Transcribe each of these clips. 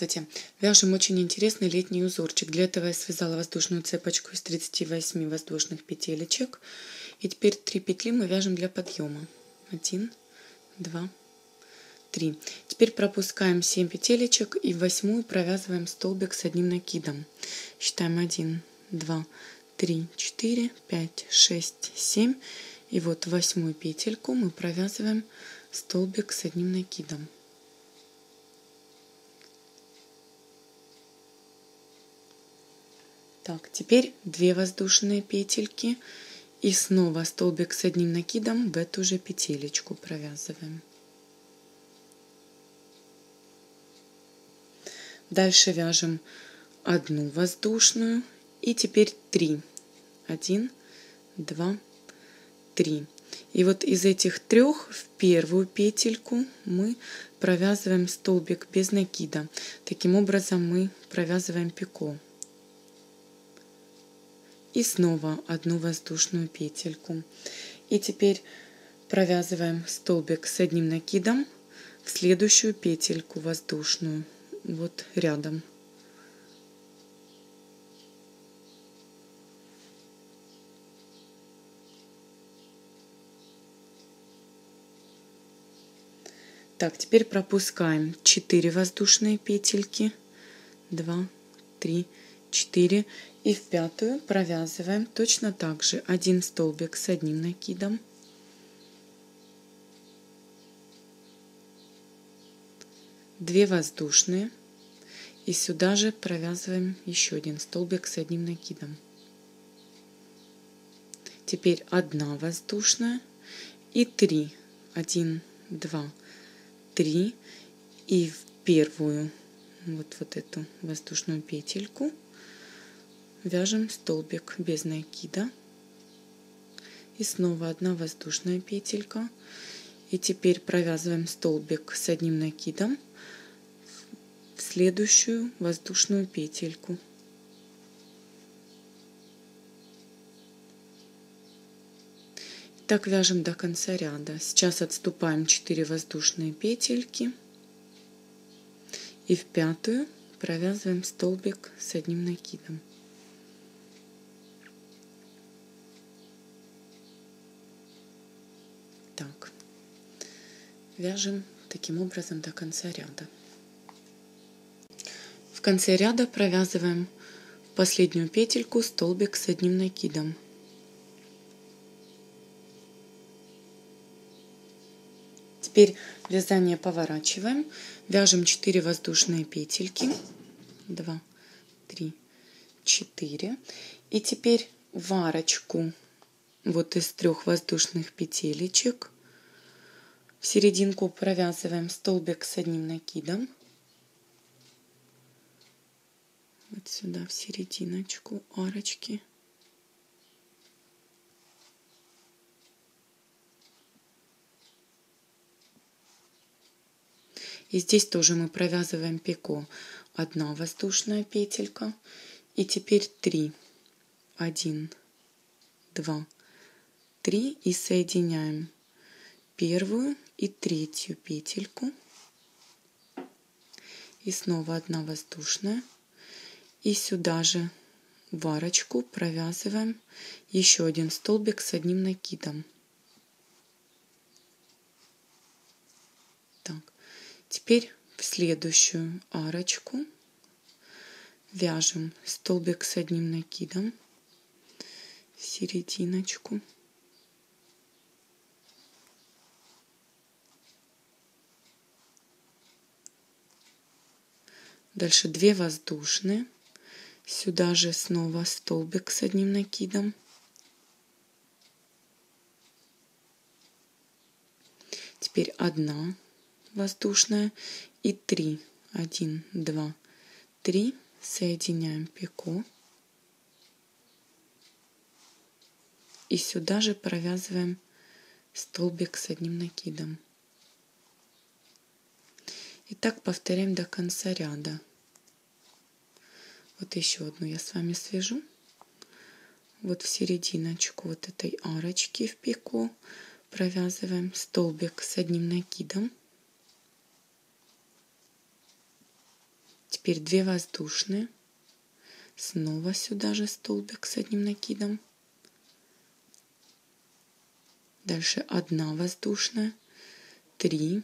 Здравствуйте! Вяжем очень интересный летний узорчик. Для этого я связала воздушную цепочку из 38 воздушных петелечек. И теперь 3 петли мы вяжем для подъема. 1, 2, 3. Теперь пропускаем 7 петелечек и в восьмую провязываем столбик с одним накидом. Считаем 1, 2, 3, 4, 5, 6, 7. И вот восьмую петельку мы провязываем столбик с одним накидом. Так, теперь 2 воздушные петельки и снова столбик с одним накидом в эту же петелечку провязываем. Дальше вяжем одну воздушную и теперь 3. 1, 2, 3. И вот из этих трех в первую петельку мы провязываем столбик без накида. Таким образом мы провязываем пико и снова одну воздушную петельку. И теперь провязываем столбик с одним накидом в следующую петельку воздушную, вот рядом. Так, теперь пропускаем 4 воздушные петельки, 2, 3, 4 и в пятую провязываем точно так же один столбик с одним накидом. Две воздушные. И сюда же провязываем еще один столбик с одним накидом. Теперь одна воздушная и три. Один, два, три. И в первую вот, вот эту воздушную петельку вяжем столбик без накида. И снова одна воздушная петелька. И теперь провязываем столбик с одним накидом в следующую воздушную петельку. Так вяжем до конца ряда. Сейчас отступаем 4 воздушные петельки. И в пятую провязываем столбик с одним накидом так. Вяжем таким образом до конца ряда. В конце ряда провязываем последнюю петельку столбик с одним накидом. Теперь вязание поворачиваем. Вяжем 4 воздушные петельки. 2, 3, 4. И теперь в арочку вот из трех воздушных петелечек в серединку провязываем столбик с одним накидом вот сюда в серединочку арочки И здесь тоже мы провязываем пико. Одна воздушная петелька. И теперь три. Один, два, 3 и соединяем. Первую и третью петельку. И снова одна воздушная. И сюда же в арочку провязываем. Еще один столбик с одним накидом. Так теперь в следующую арочку вяжем столбик с одним накидом в серединочку Дальше 2 воздушные. Сюда же снова столбик с одним накидом. Теперь одна воздушная и 3. 1, 2, 3. Соединяем пико. И сюда же провязываем столбик с одним накидом. И так повторяем до конца ряда. Вот еще одну я с вами свяжу. Вот в серединочку вот этой арочки в пику провязываем столбик с одним накидом. Теперь 2 воздушные. Снова сюда же столбик с одним накидом. Дальше одна воздушная, три.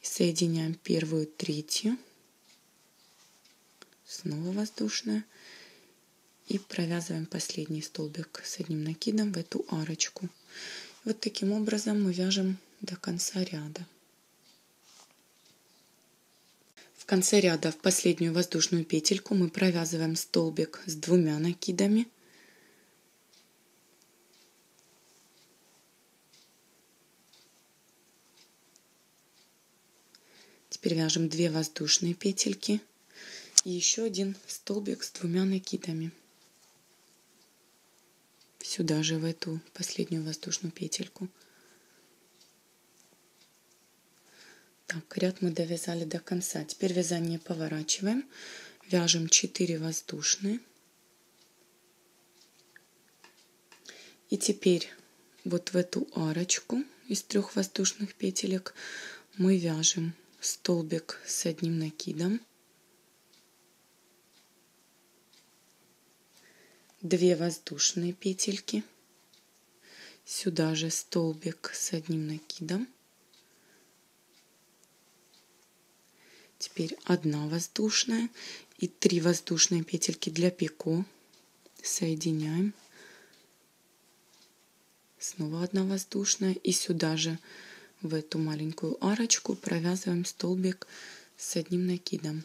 Соединяем первую, третью. Снова воздушная. И провязываем последний столбик с одним накидом в эту арочку. Вот таким образом мы вяжем до конца ряда. В конце ряда в последнюю воздушную петельку мы провязываем столбик с двумя накидами. Теперь вяжем 2 воздушные петельки и еще один столбик с двумя накидами. Сюда же в эту последнюю воздушную петельку. Так, ряд мы довязали до конца. Теперь вязание поворачиваем. Вяжем 4 воздушные. И теперь вот в эту арочку из трех воздушных петелек мы вяжем столбик с одним накидом. 2 воздушные петельки. Сюда же столбик с одним накидом. Теперь одна воздушная и три воздушные петельки для пико. Соединяем. Снова одна воздушная и сюда же в эту маленькую арочку провязываем столбик с одним накидом.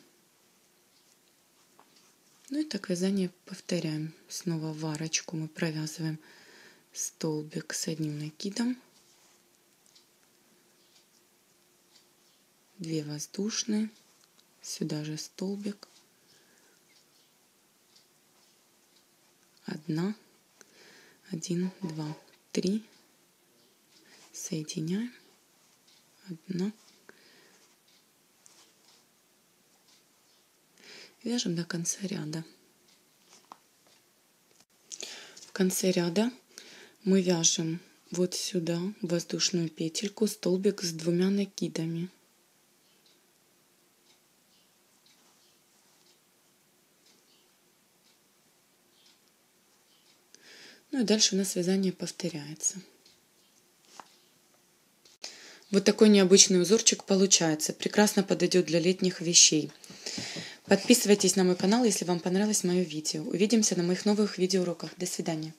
Ну и так вязание повторяем. Снова в арочку мы провязываем столбик с одним накидом. 2 воздушные сюда же столбик, одна, один, два, три, соединяем, одна, вяжем до конца ряда. В конце ряда мы вяжем вот сюда воздушную петельку столбик с двумя накидами Ну и дальше у нас вязание повторяется. Вот такой необычный узорчик получается. Прекрасно подойдет для летних вещей. Подписывайтесь на мой канал, если вам понравилось мое видео. Увидимся на моих новых видеоуроках. До свидания.